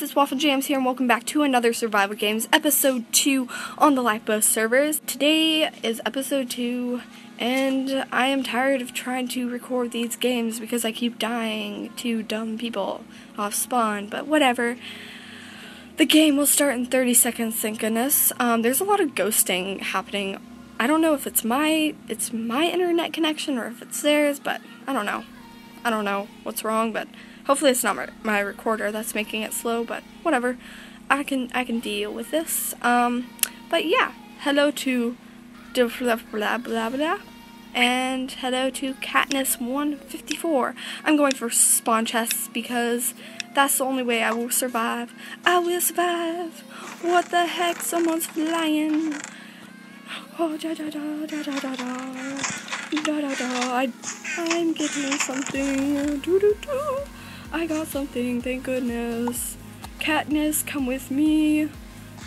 guys, it's Waffle Jams here and welcome back to another Survival Games episode 2 on the Lifeboat servers. Today is episode 2 and I am tired of trying to record these games because I keep dying to dumb people off spawn, but whatever. The game will start in 30 seconds, thank goodness. Um, there's a lot of ghosting happening. I don't know if it's my it's my internet connection or if it's theirs, but I don't know. I don't know what's wrong, but Hopefully it's not my, my recorder that's making it slow, but whatever. I can I can deal with this. Um, but yeah, hello to blah blah blah blah, and hello to Katniss154. I'm going for spawn chests because that's the only way I will survive. I will survive. What the heck? Someone's flying. Oh da da da da da da da da da da. I, I'm getting something. Do do do. I got something, thank goodness. Katniss, come with me,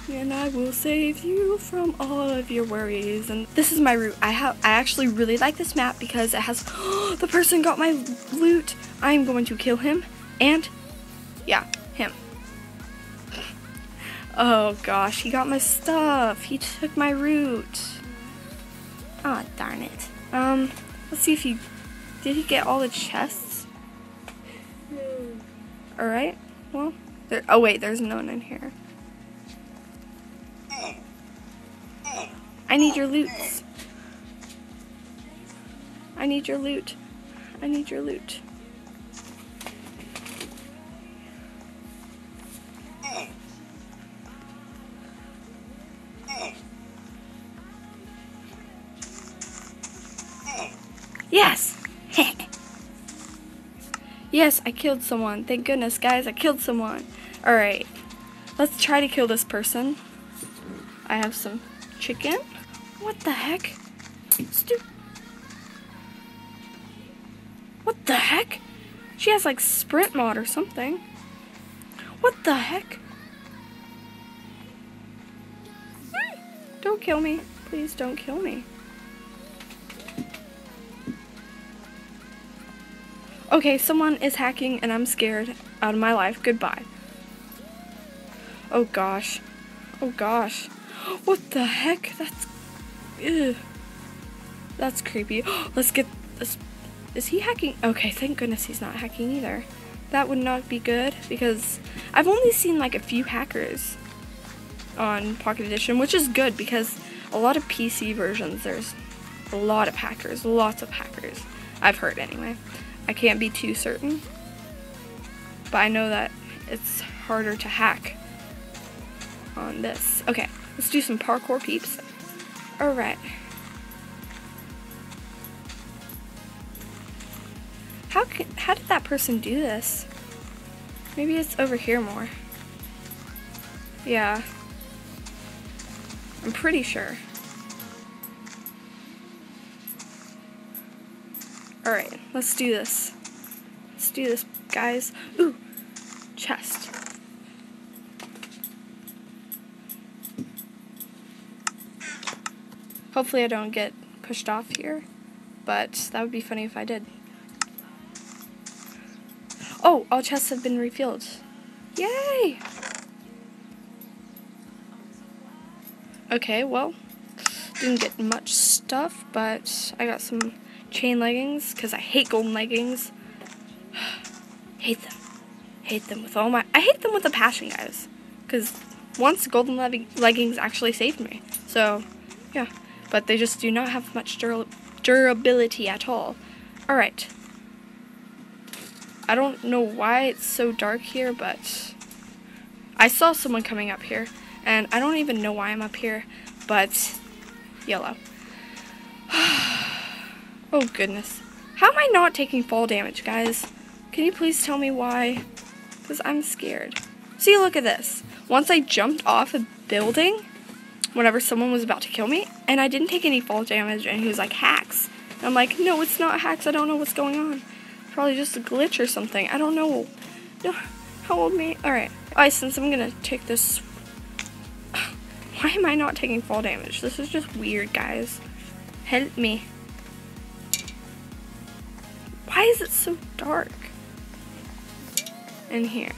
and I will save you from all of your worries. And this is my route. I have I actually really like this map because it has the person got my loot. I'm going to kill him and yeah, him. Oh gosh, he got my stuff. He took my route. Ah, oh, darn it. Um, let's see if he did he get all the chests? Alright, well, there, oh wait, there's no one in here. I need your loot. I need your loot. I need your loot. Yes! Yes, I killed someone. Thank goodness, guys, I killed someone. Alright, let's try to kill this person. I have some chicken. What the heck? Stu what the heck? She has like sprint mod or something. What the heck? Don't kill me. Please don't kill me. Okay, someone is hacking and I'm scared out of my life. Goodbye. Oh gosh. Oh gosh. What the heck? That's... Ew. That's creepy. Let's get this... Is he hacking? Okay, thank goodness he's not hacking either. That would not be good because I've only seen like a few hackers on Pocket Edition, which is good because a lot of PC versions, there's a lot of hackers, lots of hackers. I've heard anyway. I can't be too certain, but I know that it's harder to hack on this. Okay, let's do some parkour peeps. Alright. How, can, how did that person do this? Maybe it's over here more. Yeah. I'm pretty sure. Alright, let's do this. Let's do this, guys. Ooh, chest. Hopefully I don't get pushed off here, but that would be funny if I did. Oh, all chests have been refilled. Yay! Okay, well, didn't get much stuff, but I got some chain leggings because I hate golden leggings. hate them. Hate them with all my. I hate them with a passion, guys. Because once golden le leggings actually saved me. So, yeah. But they just do not have much dur durability at all. Alright. I don't know why it's so dark here, but I saw someone coming up here. And I don't even know why I'm up here, but yellow. Oh goodness. How am I not taking fall damage, guys? Can you please tell me why? Because I'm scared. See, look at this. Once I jumped off a building, whenever someone was about to kill me, and I didn't take any fall damage, and he was like, hacks. And I'm like, no, it's not hacks. I don't know what's going on. Probably just a glitch or something. I don't know. No, how old me? Alright. Alright, since I'm gonna take this... Why am I not taking fall damage? This is just weird, guys. Help me. Why is it so dark in here?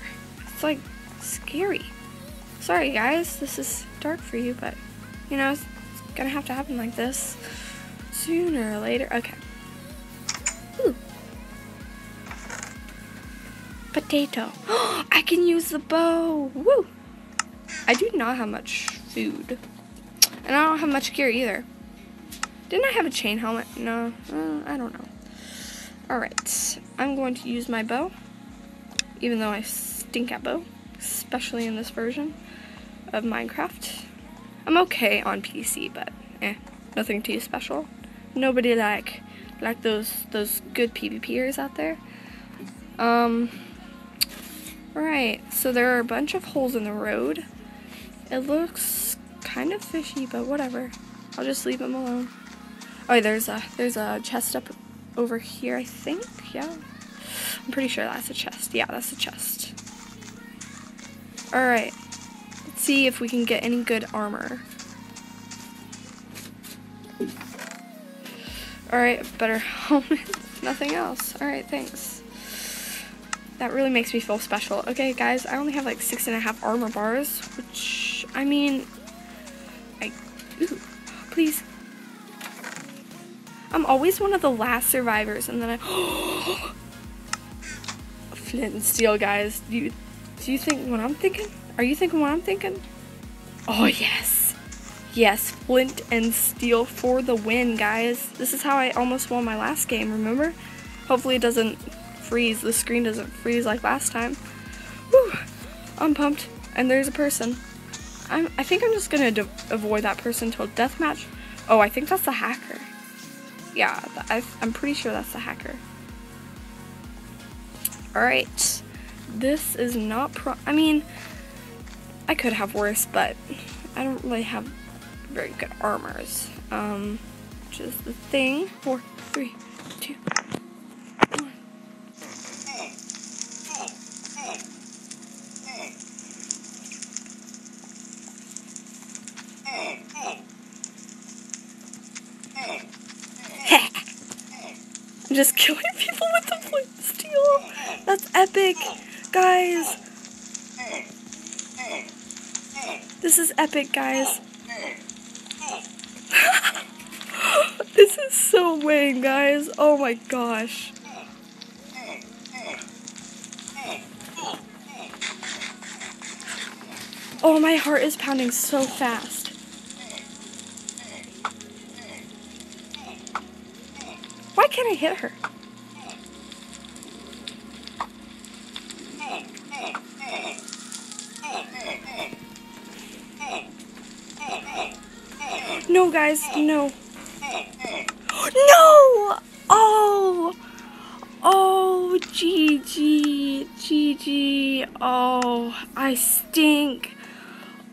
It's like scary. Sorry, guys, this is dark for you, but you know, it's gonna have to happen like this sooner or later. Okay. Ooh. Potato. I can use the bow. Woo! I do not have much food. And I don't have much gear either. Didn't I have a chain helmet? No, uh, I don't know. Alright, I'm going to use my bow, even though I stink at bow, especially in this version of Minecraft. I'm okay on PC, but eh, nothing too special. Nobody like like those those good PvPers out there. Um, right, so there are a bunch of holes in the road. It looks kind of fishy, but whatever. I'll just leave them alone. Oh, there's a there's a chest up over here, I think. Yeah. I'm pretty sure that's a chest. Yeah, that's a chest. Alright. Let's see if we can get any good armor. Alright, better helmet. Nothing else. Alright, thanks. That really makes me feel special. Okay, guys, I only have like six and a half armor bars, which, I mean, I, ooh, please I'm always one of the last survivors, and then I. Flint and steel, guys. Do you, do you think what I'm thinking? Are you thinking what I'm thinking? Oh, yes. Yes, flint and steel for the win, guys. This is how I almost won my last game, remember? Hopefully it doesn't freeze. The screen doesn't freeze like last time. Whew. I'm pumped. And there's a person. I'm, I think I'm just going to avoid that person until deathmatch. Oh, I think that's the hacker. Yeah, i am pretty sure that's the hacker. Alright. This is not pro- I mean, I could have worse, but I don't really have very good armors. Um, which is the thing. Four, three, two, just killing people with the flint steel. That's epic, guys. This is epic, guys. this is so Wayne, guys. Oh my gosh. Oh, my heart is pounding so fast. Can I hit her? No, guys, no. No! Oh! Oh, GG, GG. Oh, I stink.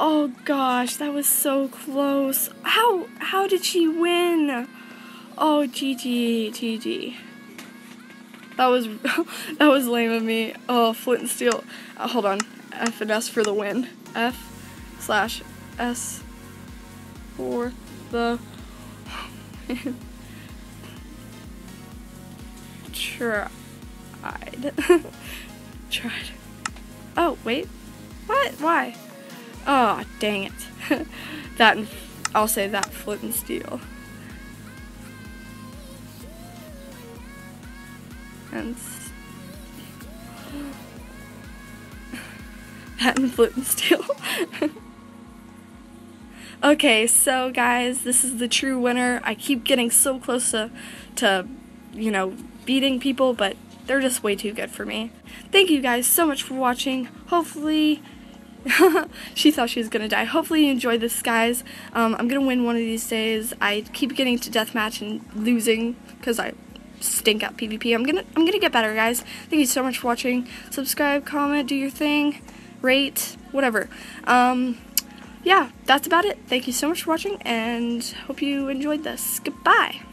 Oh gosh, that was so close. How how did she win? Oh, GG, GG. That was that was lame of me. Oh, flint and steel. Uh, hold on. F and S for the win. F slash S for the tried. Tried. Oh, wait. What? Why? Oh, dang it. that and I'll say that flint and steel. And and flint and steel. okay, so guys, this is the true winner. I keep getting so close to, to, you know, beating people, but they're just way too good for me. Thank you guys so much for watching. Hopefully, she thought she was gonna die. Hopefully you enjoyed this, guys. Um, I'm gonna win one of these days. I keep getting to deathmatch and losing because I stink at PvP. I'm gonna I'm gonna get better, guys. Thank you so much for watching. Subscribe, comment, do your thing, rate, whatever. Um, yeah, that's about it. Thank you so much for watching, and hope you enjoyed this. Goodbye.